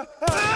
ah, ah.